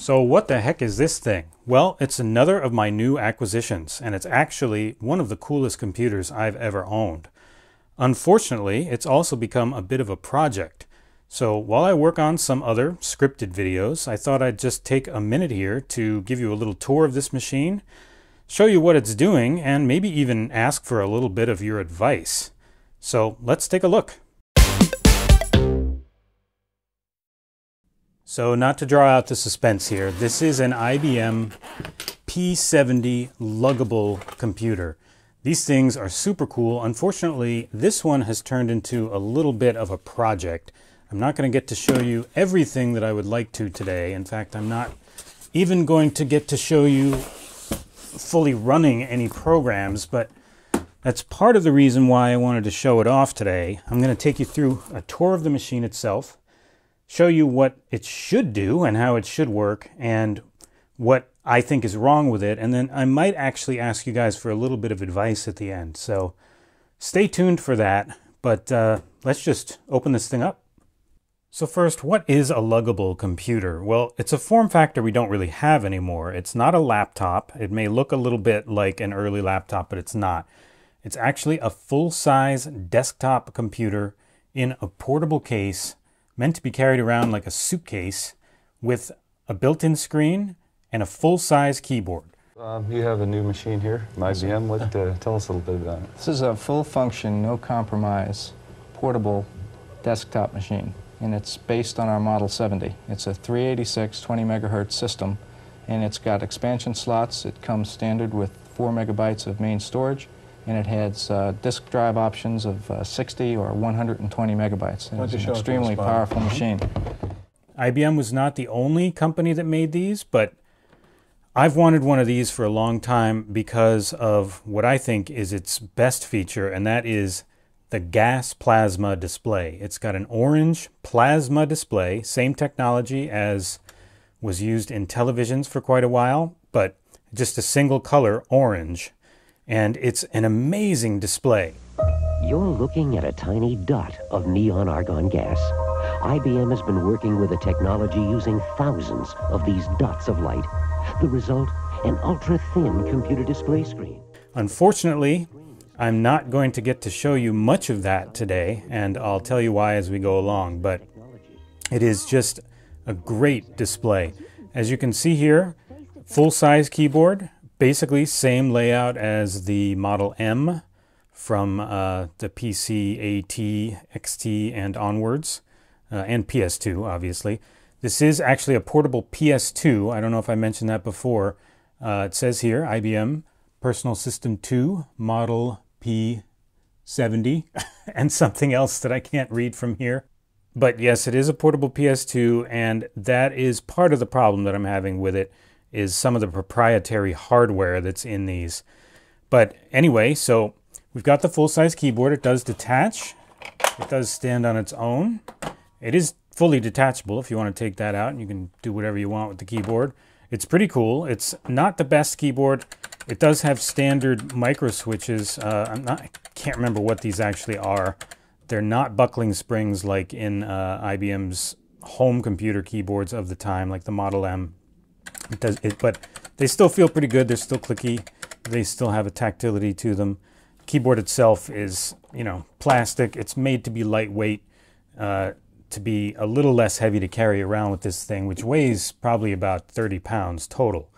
So what the heck is this thing? Well, it's another of my new acquisitions, and it's actually one of the coolest computers I've ever owned. Unfortunately, it's also become a bit of a project. So while I work on some other scripted videos, I thought I'd just take a minute here to give you a little tour of this machine, show you what it's doing, and maybe even ask for a little bit of your advice. So let's take a look. So not to draw out the suspense here, this is an IBM P70 luggable computer. These things are super cool. Unfortunately, this one has turned into a little bit of a project. I'm not going to get to show you everything that I would like to today. In fact, I'm not even going to get to show you fully running any programs, but that's part of the reason why I wanted to show it off today. I'm going to take you through a tour of the machine itself, show you what it should do and how it should work and what I think is wrong with it. And then I might actually ask you guys for a little bit of advice at the end. So stay tuned for that. But uh, let's just open this thing up. So first, what is a luggable computer? Well, it's a form factor we don't really have anymore. It's not a laptop. It may look a little bit like an early laptop, but it's not. It's actually a full-size desktop computer in a portable case meant to be carried around like a suitcase with a built-in screen and a full-size keyboard. Um, you have a new machine here, my IBM. What, uh, tell us a little bit about it. This is a full-function, no-compromise, portable desktop machine, and it's based on our Model 70. It's a 386 20 megahertz system, and it's got expansion slots. It comes standard with 4 megabytes of main storage, and it has uh, disk drive options of uh, 60 or 120 megabytes. Why don't It's an extremely us, powerful machine. IBM was not the only company that made these, but I've wanted one of these for a long time because of what I think is its best feature, and that is the gas plasma display. It's got an orange plasma display, same technology as was used in televisions for quite a while, but just a single color orange. And it's an amazing display. You're looking at a tiny dot of neon argon gas. IBM has been working with a technology using thousands of these dots of light. The result, an ultra-thin computer display screen. Unfortunately, I'm not going to get to show you much of that today, and I'll tell you why as we go along, but it is just a great display. As you can see here, full-size keyboard, basically same layout as the Model M from uh, the PC AT, XT, and onwards, uh, and PS2, obviously. This is actually a portable PS2. I don't know if I mentioned that before. Uh, it says here IBM Personal System 2, Model P70, and something else that I can't read from here. But yes, it is a portable PS2, and that is part of the problem that I'm having with it is some of the proprietary hardware that's in these. But anyway, so we've got the full-size keyboard. It does detach. It does stand on its own. It is fully detachable if you want to take that out and you can do whatever you want with the keyboard. It's pretty cool. It's not the best keyboard. It does have standard micro switches. Uh, I'm not, I can't remember what these actually are. They're not buckling springs like in uh, IBM's home computer keyboards of the time, like the Model M. It does it, but they still feel pretty good. They're still clicky. They still have a tactility to them. Keyboard itself is, you know, plastic. It's made to be lightweight, uh, to be a little less heavy to carry around with this thing, which weighs probably about 30 pounds total.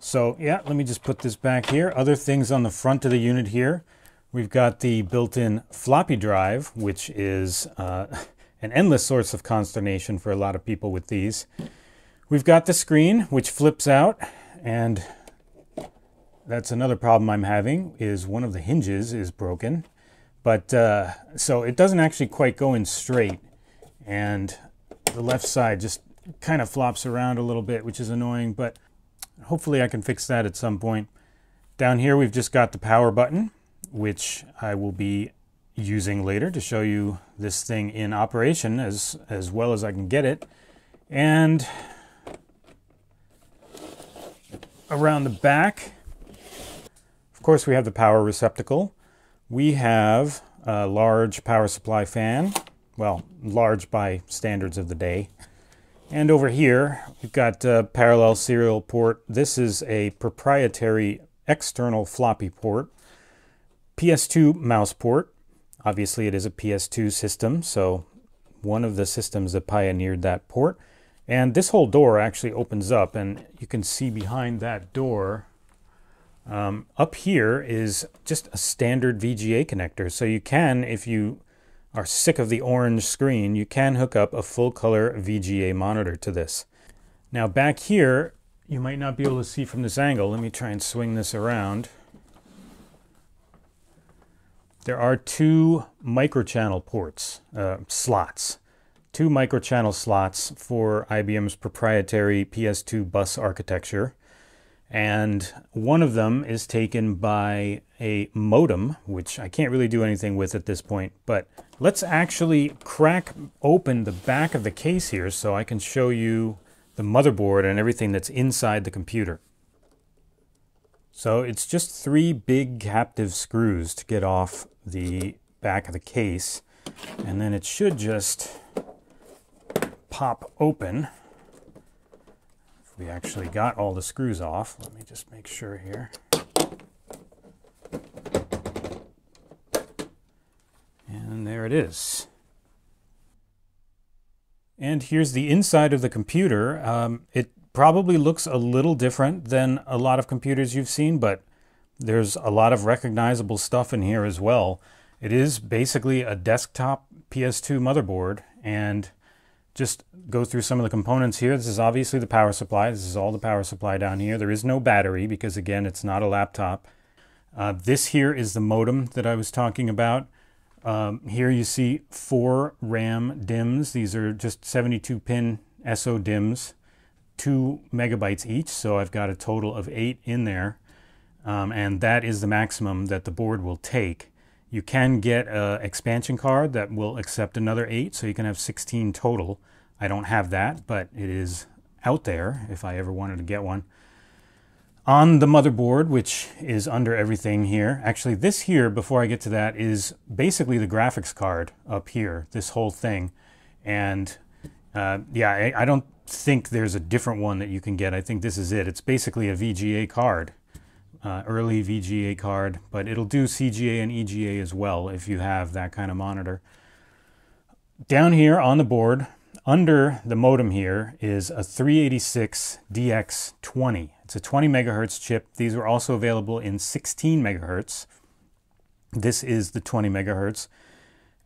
So yeah, let me just put this back here. Other things on the front of the unit here. We've got the built-in floppy drive, which is uh, an endless source of consternation for a lot of people with these. We've got the screen, which flips out, and that's another problem I'm having, is one of the hinges is broken. But, uh, so it doesn't actually quite go in straight, and the left side just kind of flops around a little bit, which is annoying, but hopefully I can fix that at some point. Down here we've just got the power button, which I will be using later to show you this thing in operation as, as well as I can get it. And around the back, of course, we have the power receptacle. We have a large power supply fan, well, large by standards of the day. And over here, we've got a parallel serial port. This is a proprietary external floppy port. PS2 mouse port. Obviously, it is a PS2 system, so one of the systems that pioneered that port. And this whole door actually opens up, and you can see behind that door, um, up here is just a standard VGA connector. So you can, if you are sick of the orange screen, you can hook up a full color VGA monitor to this. Now back here, you might not be able to see from this angle. Let me try and swing this around. There are two microchannel ports, uh, slots, two microchannel slots for IBM's proprietary PS2 bus architecture and one of them is taken by a modem, which I can't really do anything with at this point, but let's actually crack open the back of the case here so I can show you the motherboard and everything that's inside the computer. So it's just three big captive screws to get off the back of the case, and then it should just pop open we actually got all the screws off. Let me just make sure here. And there it is. And here's the inside of the computer. Um, it probably looks a little different than a lot of computers you've seen, but there's a lot of recognizable stuff in here as well. It is basically a desktop PS2 motherboard, and just go through some of the components here. This is obviously the power supply. This is all the power supply down here. There is no battery because, again, it's not a laptop. Uh, this here is the modem that I was talking about. Um, here you see four RAM DIMMs. These are just 72 pin SO DIMMs, two megabytes each. So I've got a total of eight in there. Um, and that is the maximum that the board will take. You can get an expansion card that will accept another eight, so you can have 16 total. I don't have that, but it is out there if I ever wanted to get one. On the motherboard, which is under everything here, actually, this here, before I get to that, is basically the graphics card up here, this whole thing. And uh, yeah, I, I don't think there's a different one that you can get. I think this is it. It's basically a VGA card uh, early VGA card, but it'll do CGA and EGA as well if you have that kind of monitor. Down here on the board, under the modem here, is a 386 DX20. It's a 20 megahertz chip. These are also available in 16 megahertz. This is the 20 megahertz.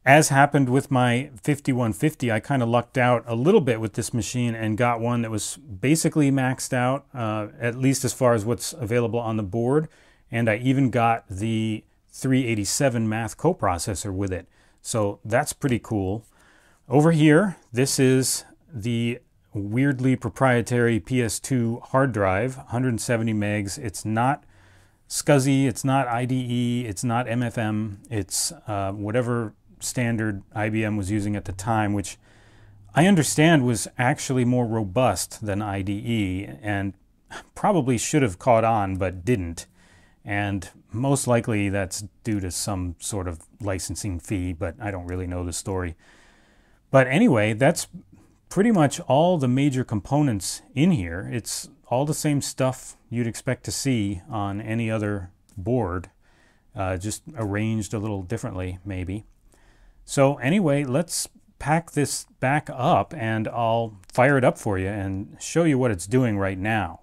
As happened with my 5150, I kind of lucked out a little bit with this machine and got one that was basically maxed out, uh, at least as far as what's available on the board. And I even got the 387 math coprocessor with it. So that's pretty cool. Over here, this is the weirdly proprietary PS2 hard drive, 170 megs. It's not SCSI, it's not IDE, it's not MFM, it's uh, whatever standard IBM was using at the time, which I understand was actually more robust than IDE and probably should have caught on but didn't. And most likely that's due to some sort of licensing fee, but I don't really know the story. But anyway, that's pretty much all the major components in here. It's all the same stuff you'd expect to see on any other board, uh, just arranged a little differently, maybe. So anyway, let's pack this back up and I'll fire it up for you and show you what it's doing right now.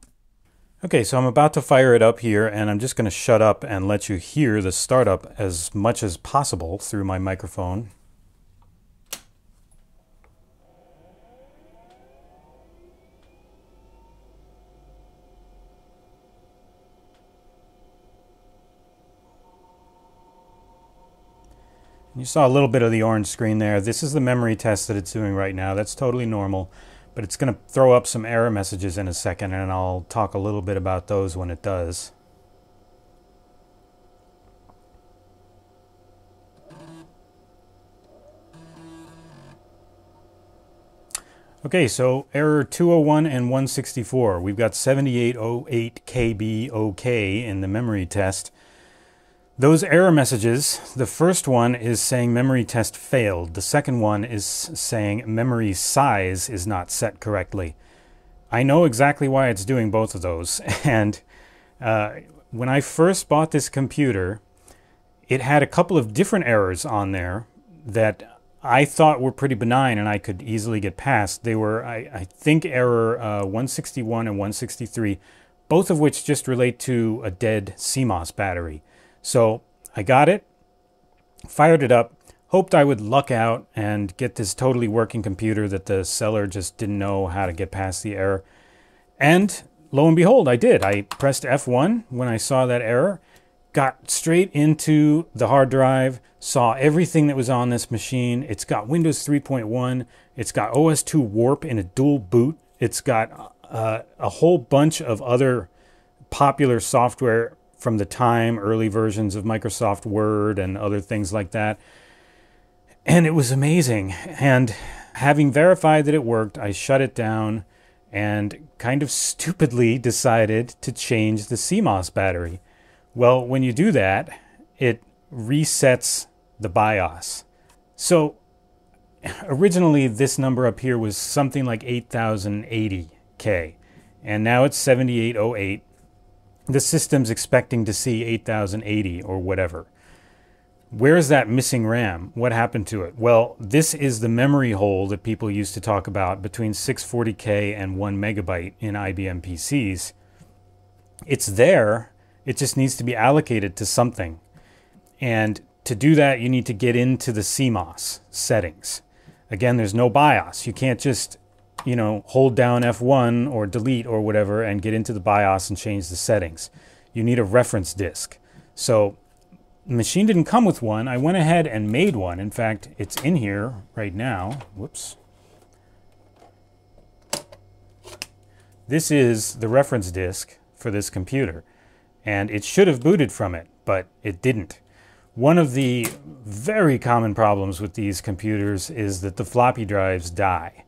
Okay, so I'm about to fire it up here and I'm just going to shut up and let you hear the startup as much as possible through my microphone. You saw a little bit of the orange screen there. This is the memory test that it's doing right now. That's totally normal, but it's going to throw up some error messages in a second, and I'll talk a little bit about those when it does. Okay, so error 201 and 164. We've got 7808 KB OK in the memory test. Those error messages, the first one is saying memory test failed. The second one is saying memory size is not set correctly. I know exactly why it's doing both of those. And uh, when I first bought this computer, it had a couple of different errors on there that I thought were pretty benign and I could easily get past. They were, I, I think, error uh, 161 and 163, both of which just relate to a dead CMOS battery. So I got it, fired it up, hoped I would luck out and get this totally working computer that the seller just didn't know how to get past the error. And lo and behold, I did. I pressed F1 when I saw that error, got straight into the hard drive, saw everything that was on this machine. It's got Windows 3.1, it's got OS2 Warp in a dual boot, it's got uh, a whole bunch of other popular software from the time, early versions of Microsoft Word and other things like that. And it was amazing. And having verified that it worked, I shut it down and kind of stupidly decided to change the CMOS battery. Well, when you do that, it resets the BIOS. So originally, this number up here was something like 8080K, and now it's 7808 the system's expecting to see 8080 or whatever. Where is that missing RAM? What happened to it? Well, this is the memory hole that people used to talk about between 640K and 1 megabyte in IBM PCs. It's there, it just needs to be allocated to something. And to do that, you need to get into the CMOS settings. Again, there's no BIOS. You can't just you know, hold down F1 or delete or whatever and get into the BIOS and change the settings. You need a reference disk. So the machine didn't come with one. I went ahead and made one. In fact, it's in here right now. Whoops. This is the reference disk for this computer. And it should have booted from it, but it didn't. One of the very common problems with these computers is that the floppy drives die.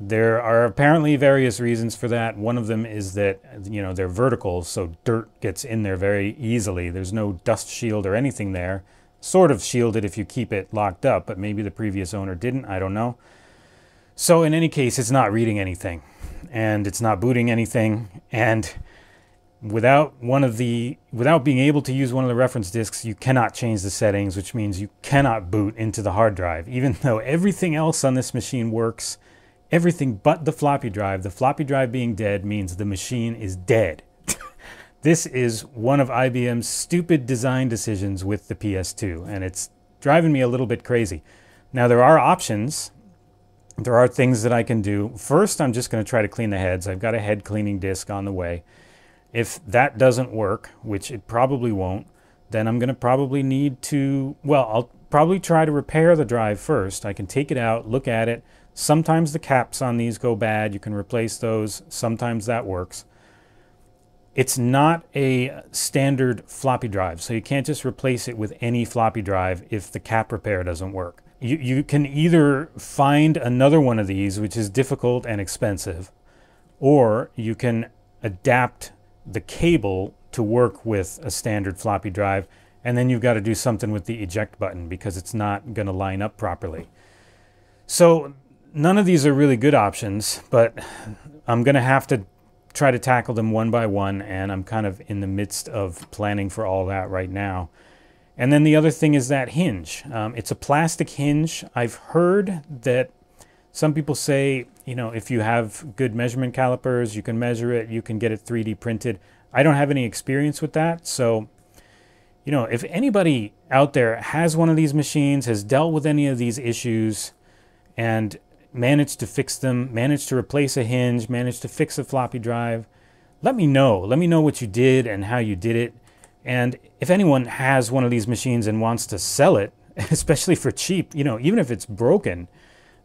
There are apparently various reasons for that. One of them is that you know they're vertical, so dirt gets in there very easily. There's no dust shield or anything there. Sort of shielded if you keep it locked up, but maybe the previous owner didn't. I don't know. So in any case, it's not reading anything, and it's not booting anything, and without one of the without being able to use one of the reference disks you cannot change the settings which means you cannot boot into the hard drive even though everything else on this machine works everything but the floppy drive. The floppy drive being dead means the machine is dead. this is one of IBM's stupid design decisions with the PS2, and it's driving me a little bit crazy. Now, there are options. There are things that I can do. First, I'm just going to try to clean the heads. I've got a head cleaning disc on the way. If that doesn't work, which it probably won't, then I'm going to probably need to, well, I'll probably try to repair the drive first. I can take it out, look at it, Sometimes the caps on these go bad. You can replace those. Sometimes that works. It's not a standard floppy drive, so you can't just replace it with any floppy drive if the cap repair doesn't work. You, you can either find another one of these, which is difficult and expensive, or you can adapt the cable to work with a standard floppy drive, and then you've got to do something with the eject button because it's not going to line up properly. So none of these are really good options, but I'm going to have to try to tackle them one by one, and I'm kind of in the midst of planning for all that right now. And then the other thing is that hinge. Um, it's a plastic hinge. I've heard that some people say, you know, if you have good measurement calipers, you can measure it, you can get it 3D printed. I don't have any experience with that, so you know, if anybody out there has one of these machines, has dealt with any of these issues, and managed to fix them, managed to replace a hinge, managed to fix a floppy drive, let me know. Let me know what you did and how you did it. And if anyone has one of these machines and wants to sell it, especially for cheap, you know, even if it's broken,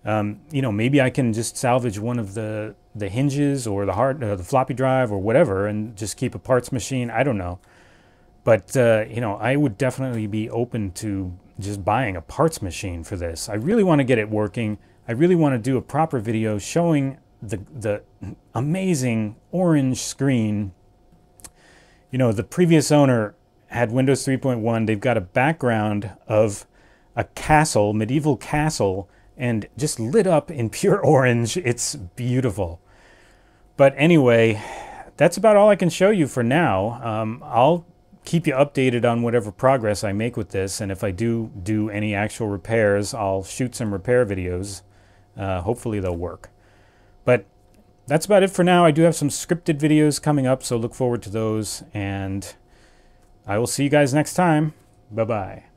um, you know, maybe I can just salvage one of the the hinges or the hard uh, the floppy drive or whatever, and just keep a parts machine. I don't know, but uh, you know, I would definitely be open to just buying a parts machine for this. I really want to get it working. I really want to do a proper video showing the, the amazing orange screen. You know, the previous owner had Windows 3.1. They've got a background of a castle, medieval castle, and just lit up in pure orange. It's beautiful. But anyway, that's about all I can show you for now. Um, I'll keep you updated on whatever progress I make with this, and if I do do any actual repairs, I'll shoot some repair videos. Uh, hopefully they'll work. But that's about it for now. I do have some scripted videos coming up, so look forward to those, and I will see you guys next time. Bye-bye.